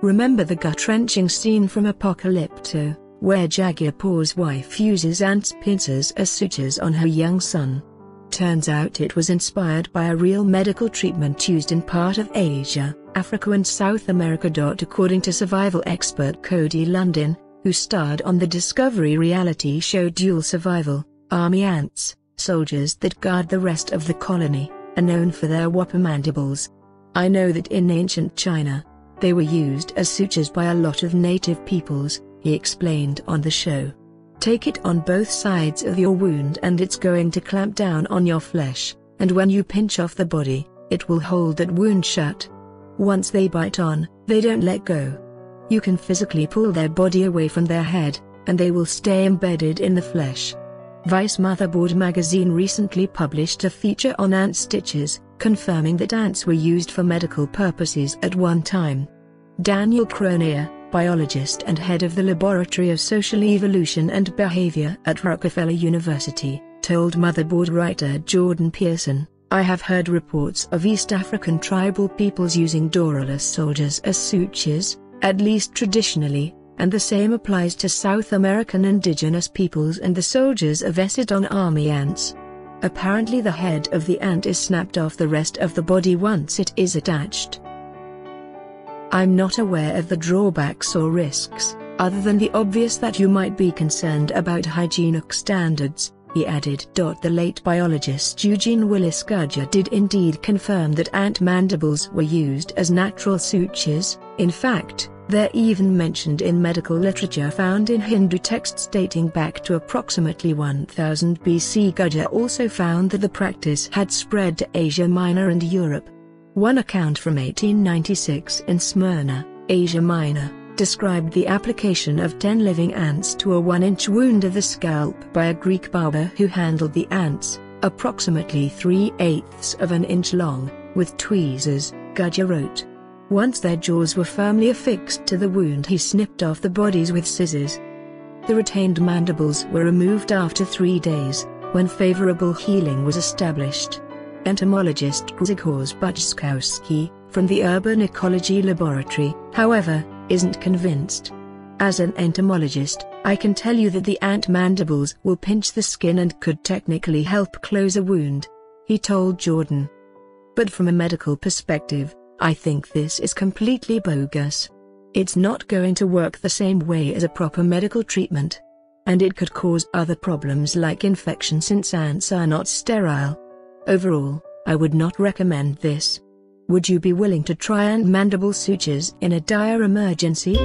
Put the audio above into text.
Remember the gut-wrenching scene from Apocalypto, where Jaguar Paw's wife uses ants pincers as sutures on her young son. Turns out it was inspired by a real medical treatment used in part of Asia, Africa and South America. According to survival expert Cody Lundin, who starred on the Discovery reality show Dual Survival, army ants, soldiers that guard the rest of the colony, are known for their whopper mandibles. I know that in ancient China, they were used as sutures by a lot of native peoples, he explained on the show. Take it on both sides of your wound and it's going to clamp down on your flesh, and when you pinch off the body, it will hold that wound shut. Once they bite on, they don't let go. You can physically pull their body away from their head, and they will stay embedded in the flesh. Vice Motherboard magazine recently published a feature on ant stitches, confirming that ants were used for medical purposes at one time. Daniel Kronauer, biologist and head of the Laboratory of Social Evolution and Behavior at Rockefeller University, told Motherboard writer Jordan Pearson, I have heard reports of East African tribal peoples using Dorylus soldiers as sutures, at least traditionally, and the same applies to South American indigenous peoples and the soldiers of Eciton army ants. Apparently the head of the ant is snapped off the rest of the body once it is attached. I'm not aware of the drawbacks or risks, other than the obvious that you might be concerned about hygienic standards, he added. The late biologist Eugene Willis Gudger did indeed confirm that ant mandibles were used as natural sutures, in fact, they're even mentioned in medical literature found in Hindu texts dating back to approximately 1000 BC. Gudger also found that the practice had spread to Asia Minor and Europe. One account from 1896 in Smyrna, Asia Minor, described the application of 10 living ants to a 1-inch wound of the scalp by a Greek barber who handled the ants, approximately 3 eighths of an inch long, with tweezers, Gudger wrote. Once their jaws were firmly affixed to the wound he snipped off the bodies with scissors. The retained mandibles were removed after three days, when favorable healing was established. Entomologist Grzegorz Buczkowski, from the Urban Ecology Laboratory, however, isn't convinced. As an entomologist, I can tell you that the ant mandibles will pinch the skin and could technically help close a wound, he told Jordan. But from a medical perspective, I think this is completely bogus. It's not going to work the same way as a proper medical treatment. And it could cause other problems like infection since ants are not sterile. Overall, I would not recommend this. Would you be willing to try and mandible sutures in a dire emergency?